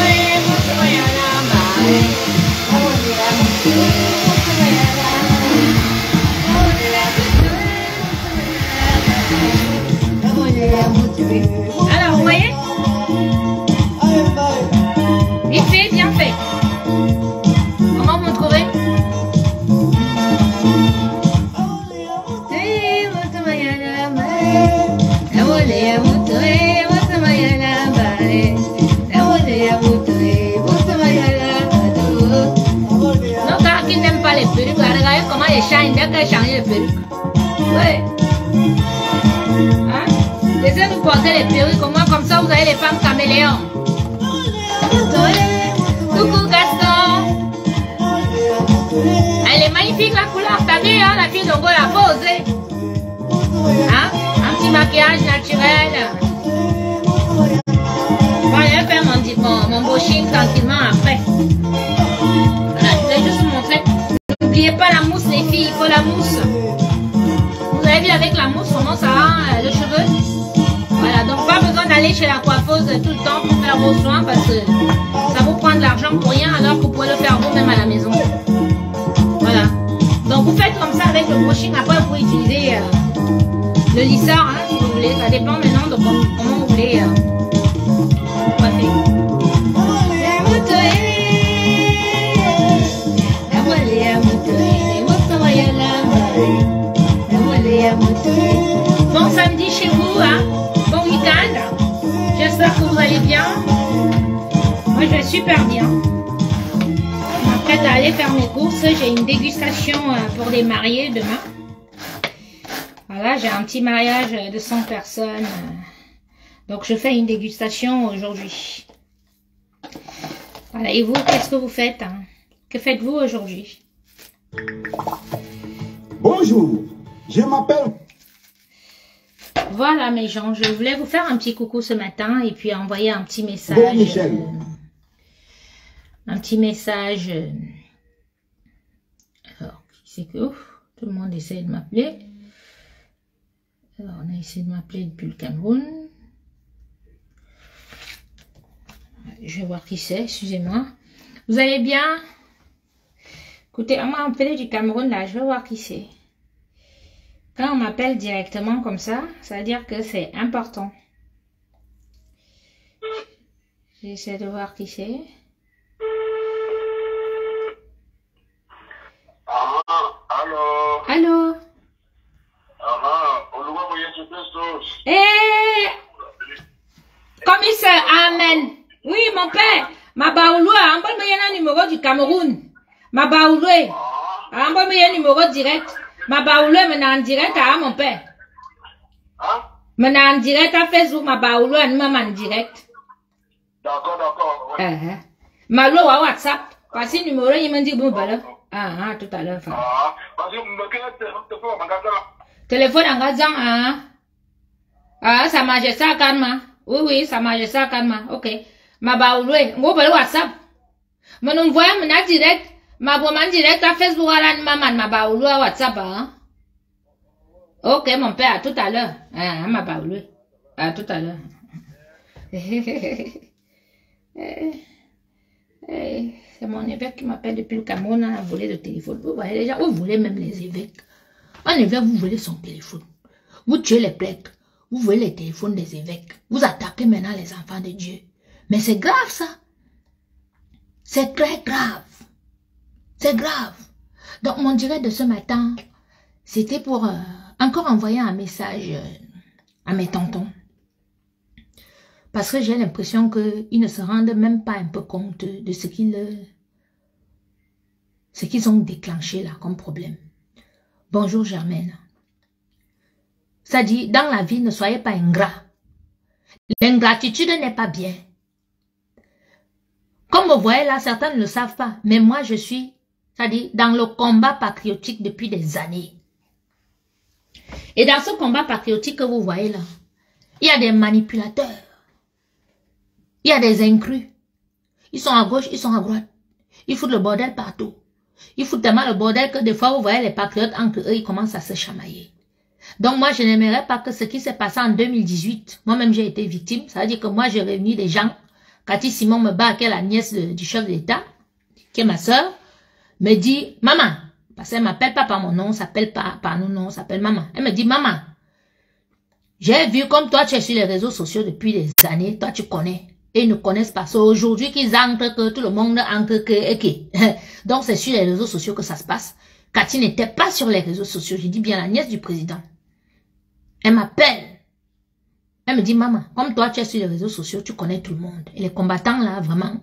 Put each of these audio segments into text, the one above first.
Alors, maquillage naturel. Bon, je vais faire mon, mon, mon brushing tranquillement après. Voilà, je vais juste vous montrer. N'oubliez pas la mousse les filles, il faut la mousse. Vous avez vu avec la mousse comment ça rend euh, le cheveu? Voilà, donc pas besoin d'aller chez la coiffeuse tout le temps pour faire vos soins parce que ça vous prend de l'argent pour rien alors vous pouvez le faire vous-même à la maison. Voilà. Donc vous faites comme ça avec le brushing, après vous pouvez utiliser euh, le lisseur hein, voulez. Ça dépend maintenant de comment, vous voulez euh, coiffer. Bon samedi chez vous, hein? bon week-end. J'espère que vous allez bien. Moi, je vais super bien. Je m'apprête à aller faire mes courses. J'ai une dégustation euh, pour les mariés demain. Voilà, j'ai un petit mariage de 100 personnes. Donc, je fais une dégustation aujourd'hui. Voilà, et vous, qu'est-ce que vous faites hein? Que faites-vous aujourd'hui? Bonjour, je m'appelle. Voilà mes gens, je voulais vous faire un petit coucou ce matin et puis envoyer un petit message. Bon, Michel. euh, un petit message. euh, alors, qui c'est que... ouf, tout le monde essaie de m'appeler. On a essayé de m'appeler depuis le Cameroun. Je vais voir qui c'est, excusez-moi. Vous allez bien? Écoutez, on m'a appelé du Cameroun là, je vais voir qui c'est. Quand on m'appelle directement comme ça, ça veut dire que c'est important. J'essaie de voir qui c'est. Ah, alors, Allô ah, Oluwa Yesu Christus. Eh Commissaire, Amen. Oui, mon père. Ma baoulou, donner un numéro du Cameroun? Ma baoulou. Donner un numéro direct. Ma baoulou, maintenant en direct à mon père. Hein? Maintenant en direct à Facebook, ma baoulou, à maman en direct. D'accord, d'accord. Eh, ouais. eh. Ma lo à WhatsApp. Parce que numéro, il m'a dit, bon, bah là. Ah, ah, tout à l'heure. Ah, parce que téléphone magasin. Téléphone en gazan, ah. Ah, ça marche ça, calme. Oui, oui, ça marche ça, calme. Ok. Ma baoulou, on va WhatsApp. Nous voyons maintenant direct. Ma maman direct à Facebook la maman, ma baoulou à WhatsApp, hein. Ok, mon père, à tout à l'heure. Ah, ma baoulou. À tout à l'heure. mon évêque qui m'appelle depuis le Cameroun, on a volé le téléphone. Vous voyez gens, vous voulez même les évêques. Un évêque, vous volez son téléphone. Vous tuez les prêtres. Vous voulez les téléphones des évêques. Vous attaquez maintenant les enfants de Dieu. Mais c'est grave ça. C'est très grave. C'est grave. Donc mon direct de ce matin, c'était pour euh, encore envoyer un message euh, à mes tontons. Parce que j'ai l'impression qu'ils ne se rendent même pas un peu compte de ce qu'ils ce qu'ils ont déclenché là comme problème. Bonjour Germaine. Ça dit, dans la vie, ne soyez pas ingrat. L'ingratitude n'est pas bien. Comme vous voyez là, certains ne le savent pas, mais moi je suis, dit, dans le combat patriotique depuis des années. Et dans ce combat patriotique que vous voyez là, il y a des manipulateurs. Il y a des incrus. Ils sont à gauche, ils sont à droite. Ils foutent le bordel partout. Ils foutent tellement le bordel que des fois, vous voyez les patriotes entre eux, ils commencent à se chamailler. Donc moi, je n'aimerais pas que ce qui s'est passé en 2018, moi-même j'ai été victime, ça veut dire que moi j'ai réuni des gens, Cathy Simon me bat, qui est la nièce du chef de l'État, qui est ma soeur, me dit, maman, parce qu'elle m'appelle pas par mon nom, s'appelle pas par nos noms, s'appelle maman. Elle me dit, maman, j'ai vu comme toi tu es sur les réseaux sociaux depuis des années, toi tu connais et ils ne connaissent pas. C'est aujourd'hui qu'ils entrent, que tout le monde entre, que, et Donc c'est sur les réseaux sociaux que ça se passe. Cathy n'était pas sur les réseaux sociaux. Je dis bien la nièce du président. Elle m'appelle. Elle me dit, maman, comme toi tu es sur les réseaux sociaux, tu connais tout le monde. Et les combattants là, vraiment,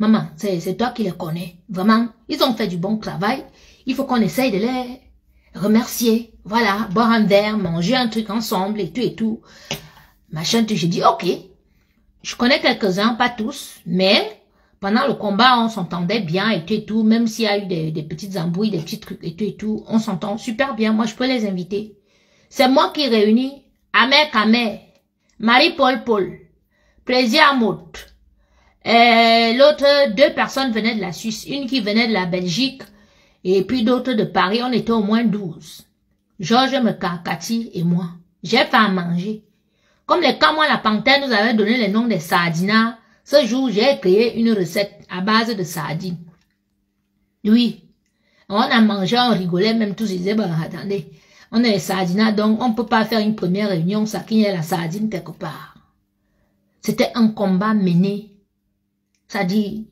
maman, c'est toi qui les connais. Vraiment, ils ont fait du bon travail. Il faut qu'on essaye de les remercier. Voilà, boire un verre, manger un truc ensemble et tout et tout. Machin, j'ai dit, ok, je connais quelques-uns, pas tous, mais pendant le combat, on s'entendait bien et tout et tout, même s'il y a eu des, petites embrouilles, des petits trucs et tout et tout, on s'entend super bien. Moi, je peux les inviter. C'est moi qui réunis Amer Kamer, Marie-Paul Paul, Plaisir Amout. L'autre, deux personnes venaient de la Suisse, une qui venait de la Belgique, et puis d'autres de Paris, on était au moins douze. Georges Meka, Cathy et moi. J'ai fait à manger. Comme les Camois la panthère nous avait donné les noms des sardinas, ce jour, j'ai créé une recette à base de sardines. Oui, on a mangé, on rigolait, même tous ils disaient, attendez, on est sardinas, donc on ne peut pas faire une première réunion ça qu'il y ait la sardine quelque part. C'était un combat mené, ça dit,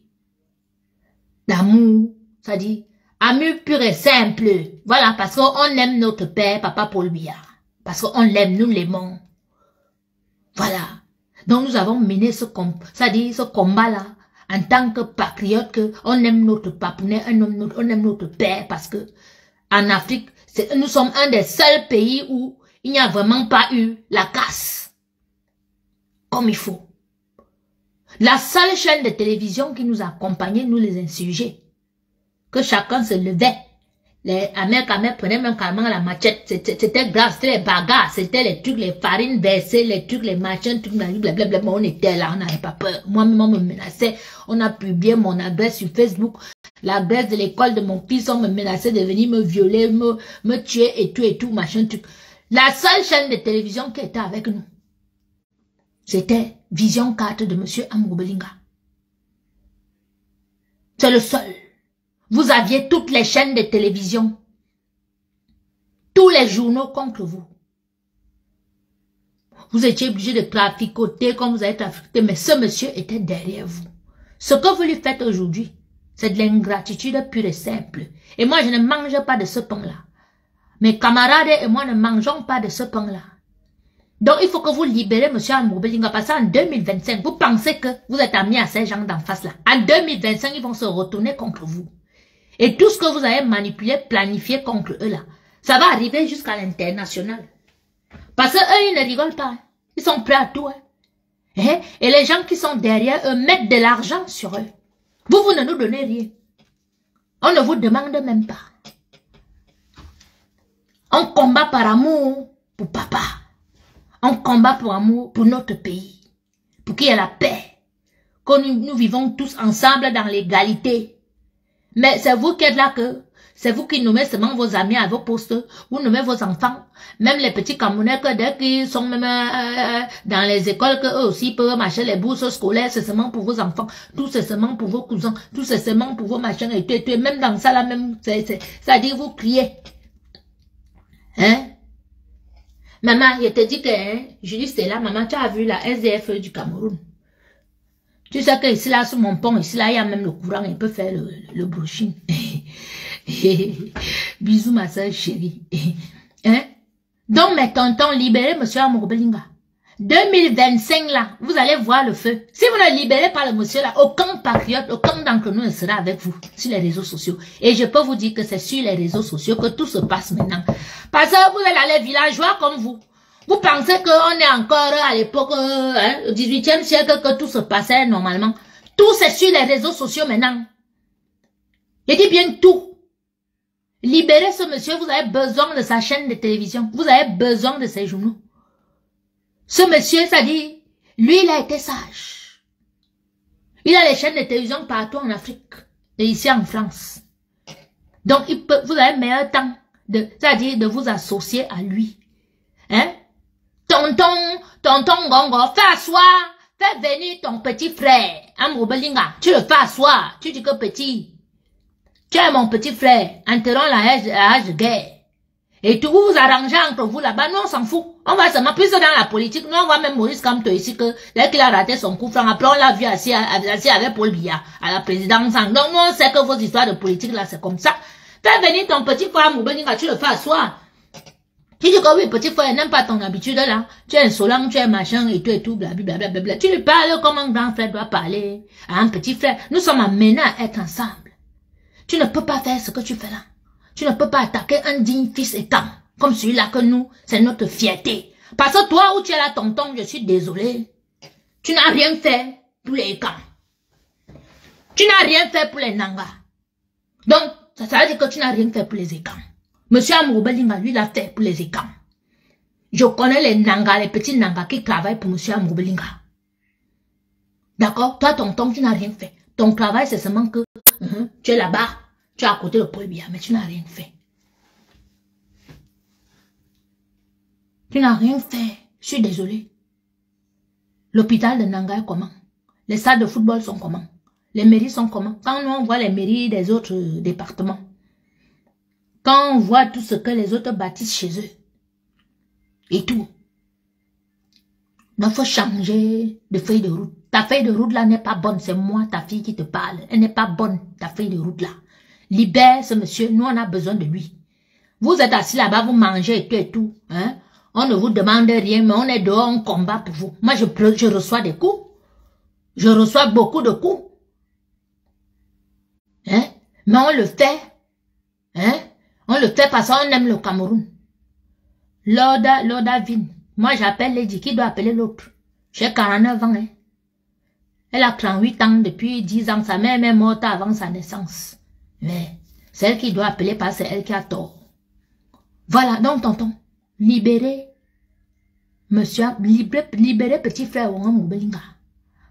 d'amour, ça dit, amour pur et simple. Voilà, parce qu'on aime notre père, papa Paul Biard. Parce qu'on l'aime, nous l'aimons. Voilà. Donc nous avons mené ce, ce combat-là en tant que patriote, que on aime notre papounet, on aime notre père, parce que en Afrique, nous sommes un des seuls pays où il n'y a vraiment pas eu la casse. Comme il faut. La seule chaîne de télévision qui nous accompagnait, nous les insurgés. Que chacun se levait les Américains prenaient même carrément la machette. C'était grave, c'était les bagarres, c'était les trucs, les farines baissées, les trucs, les machins, tout blablabla. On était là, on n'avait pas peur. Moi-même, on me menaçait. On a publié mon adresse sur Facebook. L'adresse de l'école de mon fils, on me menaçait de venir me violer, me, me tuer et tout et tout, machin, truc. La seule chaîne de télévision qui était avec nous, c'était Vision 4 de Monsieur Amroubelinga. C'est le seul. Vous aviez toutes les chaînes de télévision, tous les journaux contre vous. Vous étiez obligé de traficoter comme vous avez traficoté, mais ce monsieur était derrière vous. Ce que vous lui faites aujourd'hui, c'est de l'ingratitude pure et simple. Et moi, je ne mange pas de ce pain-là. Mes camarades et moi ne mangeons pas de ce pain-là. Donc, il faut que vous libérez M. Amoubelinga parce qu'en 2025, vous pensez que vous êtes amis à ces gens d'en face là. En 2025, ils vont se retourner contre vous. Et tout ce que vous avez manipulé, planifié contre eux là, ça va arriver jusqu'à l'international. Parce qu'eux, ils ne rigolent pas. Ils sont prêts à tout. Hein. hein? Et les gens qui sont derrière eux mettent de l'argent sur eux. Vous, vous ne nous donnez rien. On ne vous demande même pas. On combat par amour pour papa. On combat pour amour pour notre pays. Pour qu'il y ait la paix. Que nous vivons tous ensemble dans l'égalité. Mais c'est vous qui êtes là que C'est vous qui nommez seulement vos amis à vos postes. Vous nommez vos enfants. Même les petits Camerounais que dès qu'ils sont même euh, dans les écoles, que eux aussi peuvent marcher les bourses scolaires, c'est seulement pour vos enfants. Tout c'est seulement pour vos cousins. Tout c'est seulement pour vos machins et tout, et. Même dans ça là, même, c'est, ça dit vous criez. Hein? Maman, je te dis que, hein, dis c'est là, maman, tu as vu la SDF du Cameroun. Tu sais que ici là, sur mon pont, ici là, il y a même le courant, il peut faire le, le brushing. Bisous ma soeur chérie. hein? Donc mes tontons, libérez monsieur Amouroubelinga. 2025 là, vous allez voir le feu. Si vous ne libérez pas le monsieur là, aucun patriote, aucun d'entre nous ne sera avec vous sur les réseaux sociaux. Et je peux vous dire que c'est sur les réseaux sociaux que tout se passe maintenant. Parce que vous dans les villageois comme vous. Vous pensez qu'on est encore à l'époque, euh, hein, au 18e siècle, que tout se passait normalement? Tout c'est sur les réseaux sociaux maintenant. Je dis bien tout. Libérez ce monsieur, vous avez besoin de sa chaîne de télévision. Vous avez besoin de ses journaux. Ce monsieur, ça dit, lui, il a été sage. Il a les chaînes de télévision partout en Afrique et ici en France. Donc, il peut, vous avez meilleur temps de, c'est-à-dire de vous associer à lui. Hein? Tonton, tonton Gongo, fais asseoir, fais venir ton petit frère, Amrobelinga, tu le fais asseoir, tu dis que petit. Tu es mon petit frère, enterrons la hache, de guerre. Et tout vous vous arrangez entre vous là-bas, nous on s'en fout. On va seulement plus dans la politique, nous on voit même Maurice Kamto ici que dès qu'il a raté son coup franc, après on l'a vu assis, assis avec Paul Biya à la présidence. Donc nous on sait que vos histoires de politique là c'est comme ça. Fais venir ton petit frère Moubeninga, tu le fais asseoir. Tu dis que oui, petit frère, n'aime pas ton habitude là. Tu es insolent, tu es machin et tout et tout, blablabla. Bla, bla, Tu lui parles comme un grand frère doit parler à un petit frère. Nous sommes amenés à être ensemble. Tu ne peux pas faire ce que tu fais là. Tu ne peux pas attaquer un digne fils étant, comme celui-là que nous, c'est notre fierté. Parce que toi où tu es là, tonton, je suis désolé. Tu n'as rien fait pour les camps. Tu n'as rien fait pour les nangas. Donc, ça, ça veut dire que tu n'as rien fait pour les écans. Monsieur Amoubelinga, lui, l'a fait pour les écans. Je connais les nangas, les petits nangas qui travaillent pour Monsieur Amoubelinga. D'accord? Toi, tonton, tu n'as rien fait. Ton travail, c'est seulement que uh tu es là-bas, tu es à côté de Paul Biya, mais tu n'as rien fait. Tu n'as rien fait. Je suis désolé. L'hôpital de Nanga est comment? Les salles de football sont comment? Les mairies sont comment? Quand nous on voit les mairies des autres départements, quand on voit tout ce que les autres bâtissent chez eux, et tout, il faut changer de feuille de route. Ta feuille de route là n'est pas bonne, c'est moi, ta fille qui te parle. Elle n'est pas bonne, ta feuille de route là. Libère ce monsieur, nous on a besoin de lui. Vous êtes assis là-bas, vous mangez et tout et tout. Hein? On ne vous demande rien, mais on est dehors, on combat pour vous. Moi, je, je reçois des coups. Je reçois beaucoup de coups. Hein? Mais on le fait. Hein? On le fait parce qu'on aime le Cameroun. Loda, Loda Vin. Moi, j'appelle Lady. Qui doit appeler l'autre? J'ai 49 ans. Hein? Elle a 38 ans depuis 10 ans. Sa mère est morte avant sa naissance. Mais celle qui doit appeler parce c'est elle qui a tort. Voilà, donc tonton, libérez monsieur, libérez, petit frère Wanga Moubelinga.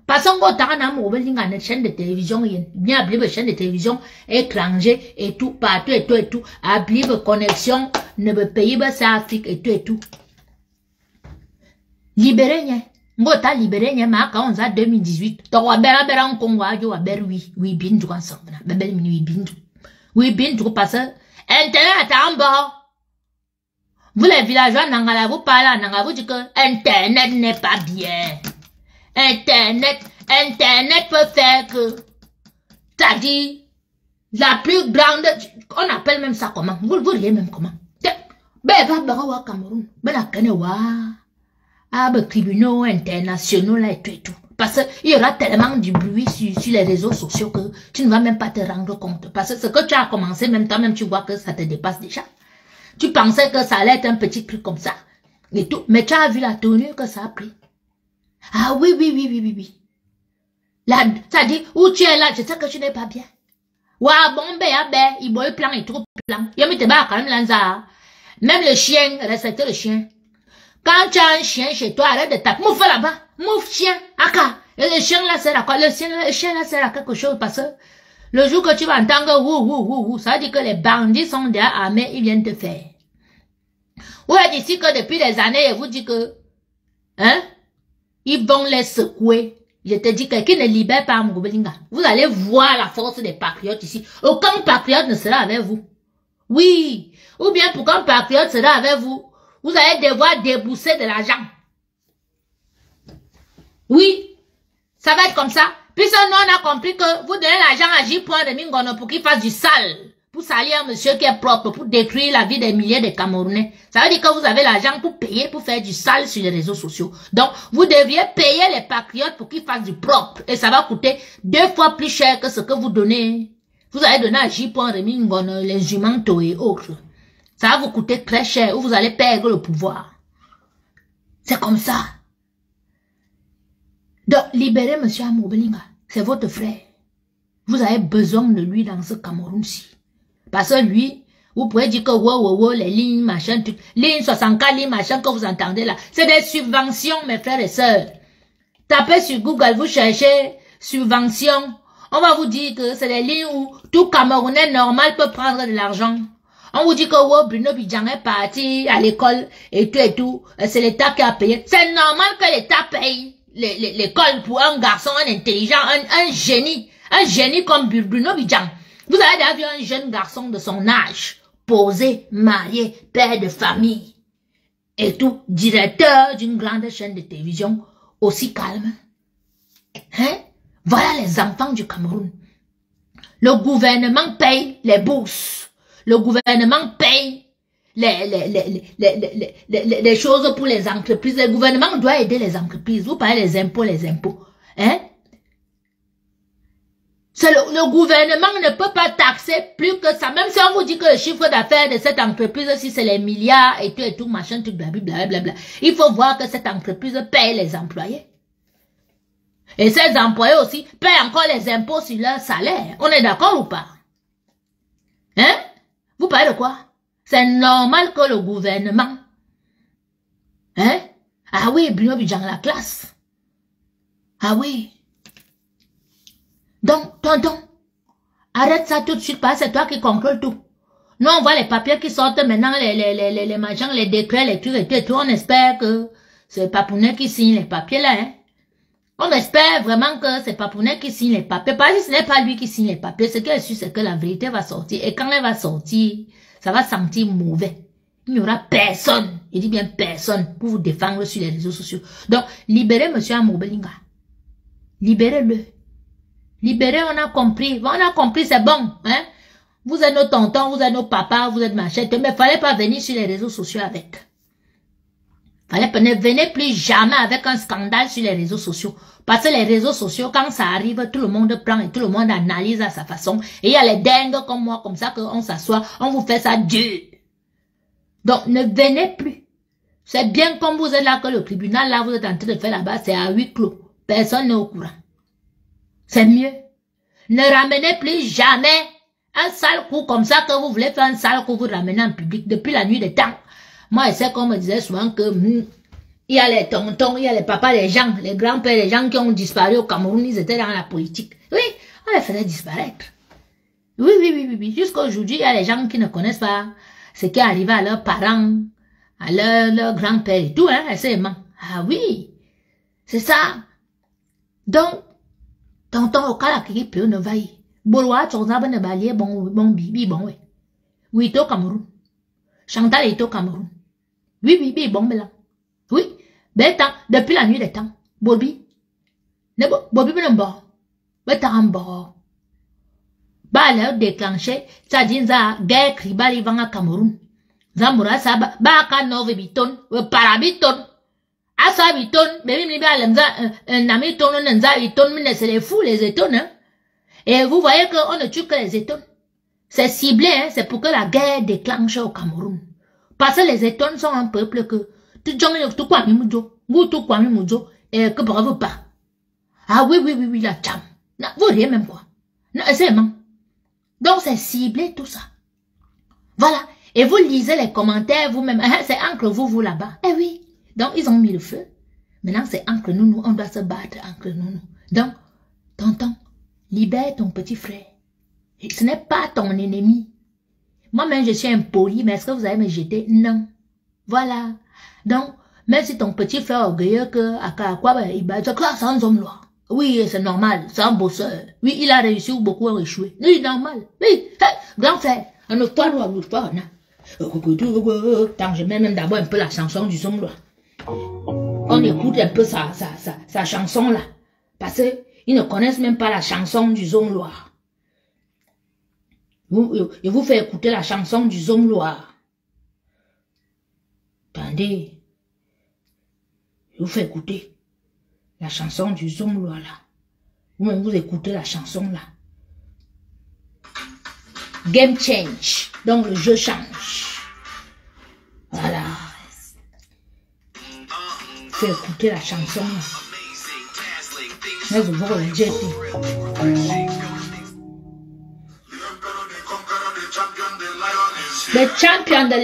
Parce qu'on a Moubelinga une chaîne de télévision, bien appelé chaîne de télévision étranger et tout, partout et tout et tout, appelé connexion, ne veut payer ça Afrique et tout et tout. Libérez, n'y ngota libéré nye ma ka onza 2018 to wa bera en Congo ajo wa ber wi wi bindu sambna bebel mini wi bindu wi parce internet en bas. Vous les villageois nangala vous parlez vous dites que internet n'est pas bien internet internet peut faire que dit la plus grande on appelle même ça comment? Vous vous riez même comment? Ben va bera wa Cameroun ben la kene wa ah, ben, tribunaux internationaux là et tout et tout. Parce qu'il y aura tellement du bruit sur, sur, les réseaux sociaux que tu ne vas même pas te rendre compte. Parce que ce que tu as commencé, même toi-même, tu vois que ça te dépasse déjà. Tu pensais que ça allait être un petit truc comme ça. Et tout. Mais tu as vu la tournure que ça a pris. Ah oui, oui, oui, oui, oui, oui. Là, ça dit, où tu es là, je sais que tu n'es pas bien. Wa bon, ben, ben, il boit plan et trop plan. Y'a mis te quand même là, Même le chien, respecte le chien. Quand tu as un chien chez toi, arrête de taper. Mouffe là-bas. Mouffe chien. Aka. Et le chien là sert à quoi? Le chien, le chien là sert à quelque chose parce que Le jour que tu vas entendre wou, wou, wou, wou, ça veut dire que les bandits sont déjà armés, ils viennent te faire. Êtes ici que depuis des années, je vous dis que, hein, ils vont les secouer. Je te dis que qui ne libère pas Moubelinga. Vous allez voir la force des patriotes ici. Aucun patriote ne sera avec vous. Oui. Ou bien pour qu'un patriote sera avec vous, vous allez devoir débousser de l'argent. Oui. Ça va être comme ça. Puis nous, on a compris que vous donnez l'argent à J. de Mingono pour qu'il fasse du sale. Pour salir un monsieur qui est propre, pour détruire la vie des milliers de Camerounais. Ça veut dire que vous avez l'argent pour payer, pour faire du sale sur les réseaux sociaux. Donc, vous devriez payer les patriotes pour qu'ils fassent du propre. Et ça va coûter deux fois plus cher que ce que vous donnez. Vous allez donner à J. Mingono, les jumentos et autres. Ça va vous coûter très cher ou vous allez perdre le pouvoir. C'est comme ça. Donc, libérez M. Amobelinga. C'est votre frère. Vous avez besoin de lui dans ce Cameroun-ci. Parce que lui, vous pouvez dire que wow, wow, wow, les lignes, machin, tout, lignes 64, lignes, machin que vous entendez là, c'est des subventions, mes frères et sœurs. Tapez sur Google, vous cherchez subventions. On va vous dire que c'est des lignes où tout Camerounais normal peut prendre de l'argent. On vous dit que wow, Bruno Bidjan est parti à l'école et tout et tout. C'est l'État qui a payé. C'est normal que l'État paye l'école pour un garçon, un intelligent, un, génie, un génie comme Bruno Bidjan. Vous avez déjà vu un jeune garçon de son âge, posé, marié, père de famille, et tout, directeur d'une grande chaîne de télévision, aussi calme. Hein? Voilà les enfants du Cameroun. Le gouvernement paye les bourses. Le gouvernement paye les, les, les, les, choses pour les entreprises. Le gouvernement doit aider les entreprises. Vous parlez des impôts, les impôts. Hein? Le, gouvernement ne peut pas taxer plus que ça. Même si on vous dit que le chiffre d'affaires de cette entreprise, si c'est les milliards et tout et tout, machin, tout blablabla, bla, bla, il faut voir que cette entreprise paye les employés. Et ces employés aussi payent encore les impôts sur leur salaire. On est d'accord ou pas? Hein? Vous parlez de quoi? C'est normal que le gouvernement, hein? Ah oui, Bruno Bidjan la classe. Ah oui. Donc, tonton, arrête ça tout de suite parce que c'est toi qui contrôle tout. Nous, on voit les papiers qui sortent maintenant, les, les, les, les, les les décrets, les trucs et tout. On espère que c'est Papounet qui signe les papiers là, hein. On espère vraiment que c'est Papounet qui signe les papiers. Parce que ce n'est pas lui qui signe les papiers. Ce qu'il est sûr, c'est que la vérité va sortir. Et quand elle va sortir, ça va sentir mauvais. Il n'y aura personne, il dit bien personne, pour vous défendre sur les réseaux sociaux. Donc, libérez monsieur Amobelinga. Libérez-le. Libérez, on a compris. On a compris, c'est bon. Hein? Vous êtes nos tontons, vous êtes nos papas, vous êtes machette. Mais fallait pas venir sur les réseaux sociaux avec. Fallait pas, ne venez plus jamais avec un scandale sur les réseaux sociaux. Parce que les réseaux sociaux, quand ça arrive, tout le monde prend et tout le monde analyse à sa façon. Et il y a les dingues comme moi, comme ça, qu'on s'assoit, on vous fait ça dur. Donc, ne venez plus. C'est bien comme vous êtes là que le tribunal, là, vous êtes en train de faire là-bas, c'est à huis clos. Personne n'est au courant. C'est mieux. Ne ramenez plus jamais un sale coup comme ça que vous voulez faire un sale coup, vous ramenez en public depuis la nuit des temps. Moi, c'est comme me disait souvent que hmm, il y a les tontons, il y a les papas les gens, les grands-pères les gens qui ont disparu au Cameroun, ils étaient dans la politique. Oui, on les faisait disparaître. Oui, oui, oui, oui, oui. Jusqu'à aujourd'hui, il y a les gens qui ne connaissent pas ce qui est arrivé à leurs parents, à leurs leur grands-pères et tout, hein, essayement. Ah oui, c'est ça. Donc, tonton au cas qui peut ne va y. Boloa, tu as ne balier bon, bon, bibi, bon, oui. Oui, au Cameroun. Chantal est au Cameroun. Oui, bibi, bon, là. Oui, ben, depuis la nuit des temps, Bobby, ne Bobby, ben, bon, ben, t'as un bon. Ba, le déclenché, ça dit, ça, guerre, criba, il va à Cameroun. Zambura, ça, ba, ka, nove, biton, parabiton. Asa, biton, ben, mi, ba, l'emza, un ami, ton, un za, biton, mais c'est les fous, les étonnes, hein. Et vous voyez qu'on ne tue que les étonnes. C'est ciblé, hein, c'est pour que la guerre déclenche au Cameroun. Parce que les étonnes sont un peuple que, tu jonges tout quoi, mimoujo, vous tout quoi, mimoujo, et que bravo pas. Ah oui, oui, oui, oui, la cham. Non, vous rien même quoi. Non, c'est bon. Donc c'est ciblé tout ça. Voilà. Et vous lisez les commentaires vous-même. Hein, c'est entre vous, vous là-bas. Eh oui. Donc ils ont mis le feu. Maintenant c'est entre nous, nous, on doit se battre entre nous. nous. Donc, tonton, libère ton petit frère. Ce n'est pas ton ennemi. Moi-même, je suis impoli, mais est-ce que vous allez me jeter? Non. Voilà. Donc, même si ton petit frère orgueilleux que, à quoi, ben, il que c'est un homme là. Oui, c'est normal, c'est un bosseur. Oui, il a réussi ou beaucoup ont échoué. Oui, normal. Oui, grand frère, un autre toi, un autre toi, Tant je mets même d'abord un peu la chanson du zombie là. On écoute un peu sa, sa, sa, sa chanson là. Parce qu'ils ne connaissent même pas la chanson du Zone Loire. Je vous fais écouter la chanson du Zone Loire. Attendez. Je vous fais écouter la chanson du Zone Loire là. Vous-même vous écoutez la chanson là. Game change. Donc le jeu change. Fais écouter la chanson là. Mais vous le jeter. The champion, the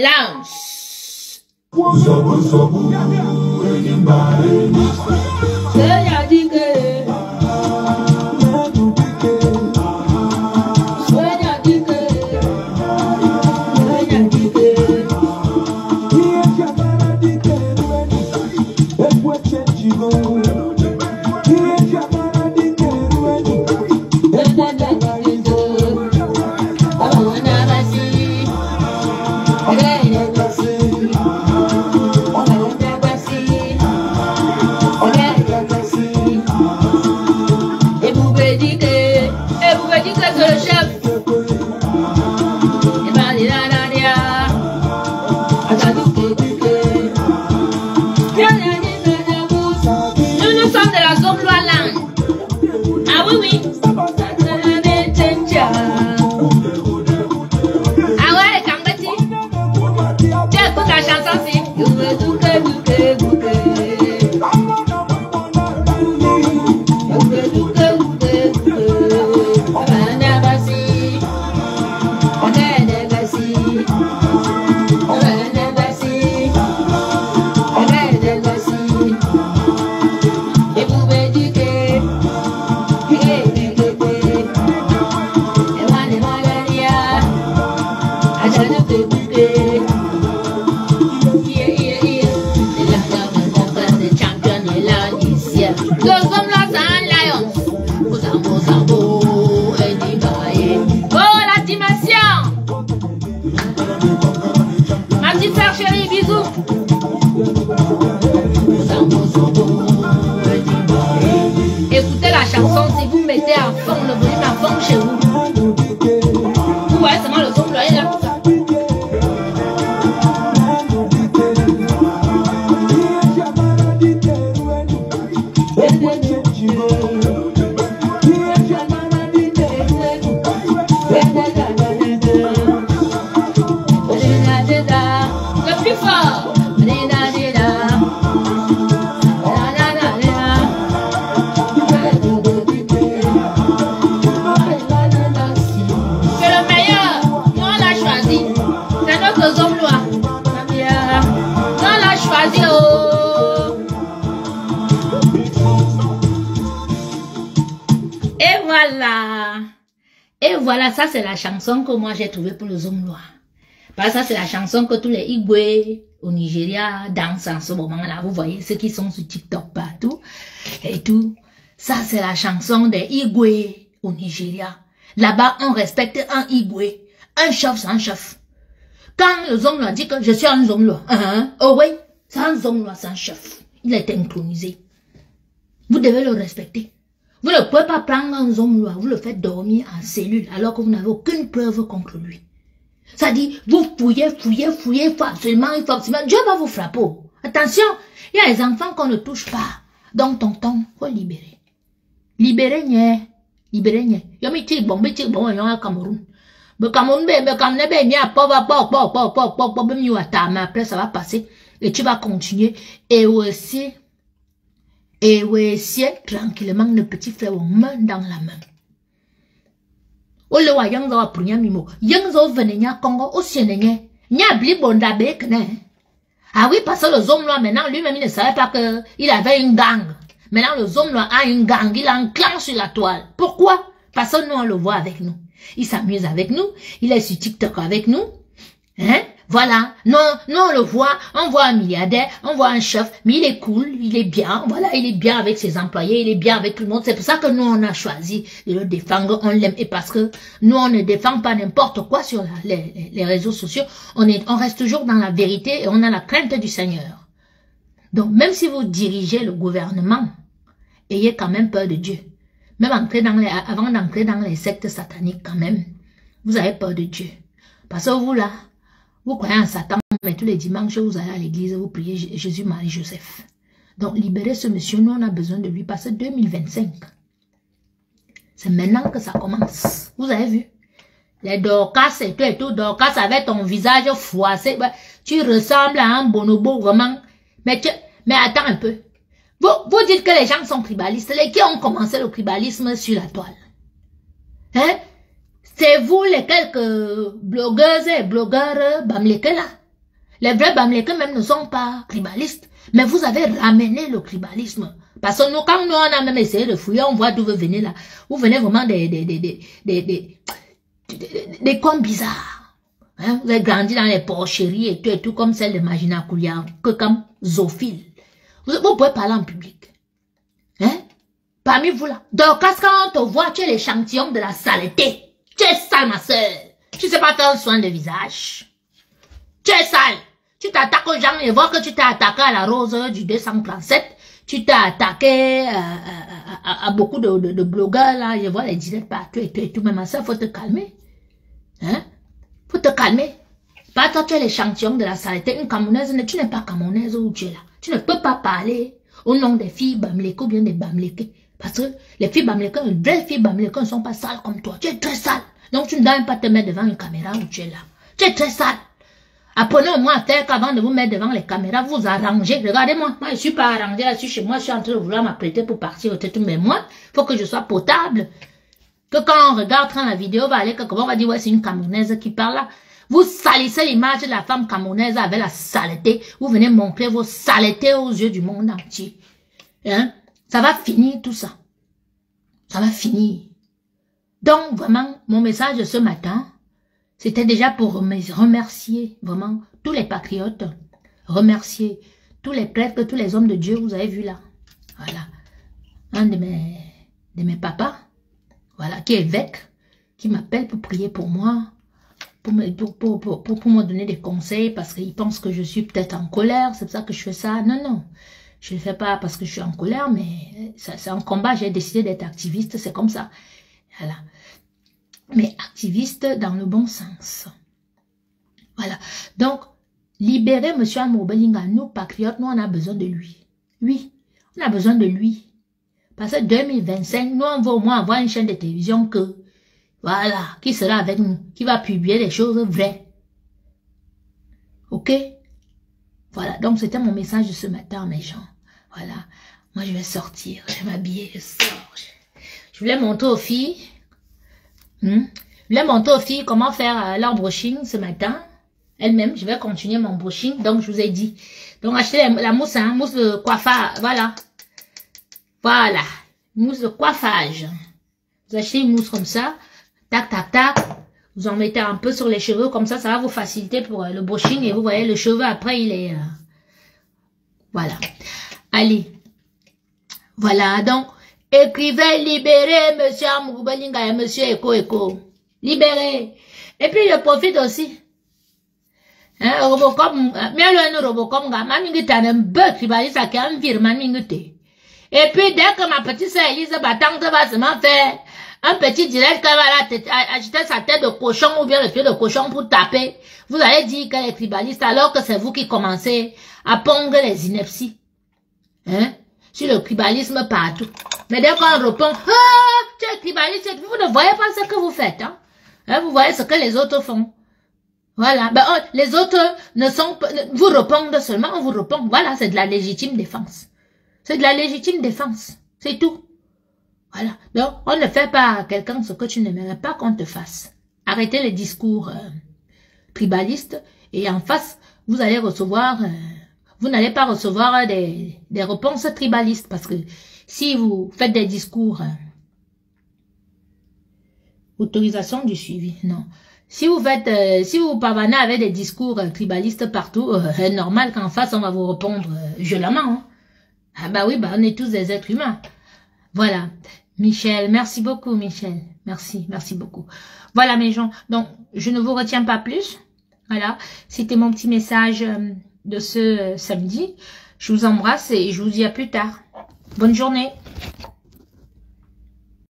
lounge. ça c'est la chanson que moi j'ai trouvée pour le Zoom Noir. Parce que ça c'est la chanson que tous les Igwe au Nigeria dansent en ce moment-là. Vous voyez ceux qui sont sur TikTok partout et tout. Ça c'est la chanson des Igwe au Nigeria. Là-bas on respecte un Igwe. Un chef un chef. Quand le Zoom dit que je suis un Zoom Noir, hein, oh oui, c'est un Noir, un chef. Il est intronisé. Vous devez le respecter. Vous ne pouvez pas prendre un homme là, vous le faites dormir en cellule alors que vous n'avez aucune preuve contre lui. Ça dit, vous fouillez, fouillez, fouillez, il faut absolument, il faut absolument, Dieu va vous frapper. Attention, il y a des enfants qu'on ne touche pas. Donc, tonton, faut libérer. Libérer, nye. Libérer, nye. Yo mi tig bon, tig bon, yo a Cameroun. Le Cameroun, be, be, Cameroun, be, mi a pop, mi mais après ça va passer. Et tu vas continuer. Et aussi, et oui, tranquillement le petit frère main dans la main. Ole wa yang za punya mimo. Yang za vene nya Congo au sienenge. Nya bli bonda bekne. Ah oui, parce que le homme là maintenant lui-même il ne savait pas qu'il avait une gang. Maintenant le homme là a une gang, il a un sur la toile. Pourquoi? Parce que nous, on le voit avec nous. Il s'amuse avec nous. Il est sur TikTok avec nous. Hein? Voilà. Non, non, on le voit. On voit un milliardaire, on voit un chef, mais il est cool, il est bien. Voilà, il est bien avec ses employés, il est bien avec tout le monde. C'est pour ça que nous, on a choisi de le défendre. On l'aime. Et parce que nous, on ne défend pas n'importe quoi sur les, les, réseaux sociaux. On est, on reste toujours dans la vérité et on a la crainte du Seigneur. Donc, même si vous dirigez le gouvernement, ayez quand même peur de Dieu. Même entrer dans les, avant d'entrer dans les sectes sataniques quand même, vous avez peur de Dieu. Parce que vous là, vous croyez en Satan, mais tous les dimanches, vous allez à l'église, vous priez Jésus, Marie, Joseph. Donc, libérez ce monsieur, nous on a besoin de lui passer 2025. C'est maintenant que ça commence. Vous avez vu? Les Dorcas et tout et tout, Dorcas avec ton visage froissé, tu ressembles à un bonobo vraiment. Mais, tu, mais attends un peu. Vous, vous dites que les gens sont tribalistes. Les qui ont commencé le tribalisme sur la toile? Hein? C'est vous les quelques blogueuses et blogueurs bamleke là. Les vrais bamleke même ne sont pas tribalistes. Mais vous avez ramené le tribalisme. Parce que nous, quand nous, on a même essayé de fouiller, on voit d'où vous venez là. Vous venez vraiment des, des, des, des, des, des, des, des cons bizarres. Hein? Vous avez grandi dans les porcheries et tout et tout, comme celle de Magina Koulian, que comme Zophile. Vous, pouvez parler en public. Hein? Parmi vous là. Donc, quand on te voit, tu es l'échantillon de la saleté. Tu es sale, ma soeur. Tu sais pas faire un soin de visage. Tu es sale. Tu t'attaques aux gens et vois que tu t'es attaqué à la rose du 237. Tu t'es attaqué à, beaucoup de, de, blogueurs là. Je vois les directs partout et tout et tout. Mais ma soeur, faut te calmer. Hein? Faut te calmer. Pas toi, tu es l'échantillon de la saleté. Une Camerounaise, tu n'es pas Camerounaise où tu es là. Tu ne peux pas parler au nom des filles Bamleke ou bien des Bamleke. Parce que les filles Bamleke, les vraies filles Bamleke ne sont pas sales comme toi. Tu es très sale. Donc tu ne dois même pas te mettre devant une caméra où tu es là. Tu es très sale. Apprenez au moins à faire qu'avant de vous mettre devant les caméras, vous arrangez. Regardez-moi, moi je suis pas arrangé là, je suis chez moi, je suis en train de vouloir m'apprêter pour partir au tête. Mais moi, faut que je sois potable. Que quand on regarde quand la vidéo va aller, que on va dire, ouais, c'est une Camerounaise qui parle là. Vous salissez l'image de la femme camerounaise avec la saleté. Vous venez montrer vos saletés aux yeux du monde entier. Hein? Ça va finir tout ça. Ça va finir. Donc, vraiment, mon message ce matin, c'était déjà pour remercier vraiment tous les patriotes, remercier tous les prêtres, tous les hommes de Dieu, vous avez vu là. Voilà. Un de mes, de mes papas, voilà, qui est évêque, qui m'appelle pour prier pour moi, pour me, pour, me donner des conseils parce qu'il pense que je suis peut-être en colère, c'est pour ça que je fais ça. Non, non, je ne le fais pas parce que je suis en colère, mais c'est un combat, j'ai décidé d'être activiste, c'est comme ça. Voilà. Mais activiste dans le bon sens. Voilà. Donc, libérer M. Amourbelinga, nous, patriotes, nous, on a besoin de lui. Oui, on a besoin de lui. Parce que 2025, nous, on va au moins avoir une chaîne de télévision que voilà, qui sera avec nous, qui va publier des choses vraies. Ok? Voilà, donc c'était mon message de ce matin, mes gens. Voilà, moi je vais sortir, je vais m'habiller, je sors. Je voulais montrer aux filles, hmm? je voulais montrer aux filles comment faire euh, leur brushing ce matin. Elle-même, je vais continuer mon brushing, donc je vous ai dit. Donc achetez la, mousse, hein, mousse de coiffage, voilà. Voilà, mousse de coiffage. Vous achetez une mousse comme ça, tac, tac, tac. Vous en mettez un peu sur les cheveux, comme ça, ça va vous faciliter pour euh, le brushing. Et vous voyez, le cheveu, après, il est... Euh, voilà. Allez. Voilà, donc, écrivez, libérez, monsieur Amoubalinga et monsieur Eko Eko. Libérez. Et puis, je profite aussi. Hein, Robocom, bien le Robocom, mamingi tanem bœuf, il va dire ça, qui a un virement, Et puis, dès que ma petite sœur Elise Batang va se faire un petit direct quand elle va agiter sa tête de cochon ou bien le pied de cochon pour taper, vous allez dire qu'elle est tribaliste alors que c'est vous qui commencez à pondre les inepties. Hein? Sur le tribalisme partout. Mais dès qu'on répond, ah, tu es tribaliste, vous ne voyez pas ce que vous faites. Hein? hein? Vous voyez ce que les autres font. Voilà. Ben, oh, les autres ne sont pas, vous répondent seulement, on vous répond. Voilà, c'est de la légitime défense. C'est de la légitime défense. C'est tout. Voilà. Donc, on ne fait pas à quelqu'un ce que tu n'aimerais pas qu'on te fasse. Arrêtez les discours euh, tribalistes et en face, vous allez recevoir, euh, vous n'allez pas recevoir des, des réponses tribalistes parce que si vous faites des discours, euh, Autorisation du suivi, non. Si vous faites, euh, si vous pavanez avec des discours euh, tribalistes partout, c'est normal qu'en face, on va vous répondre violemment. Hein. Ah bah oui, bah on est tous des êtres humains. Voilà. Michel, merci beaucoup Michel. Merci, merci beaucoup. Voilà mes gens. Donc, je ne vous retiens pas plus. Voilà. C'était mon petit message de ce samedi. Je vous embrasse et je vous dis à plus tard. Bonne journée.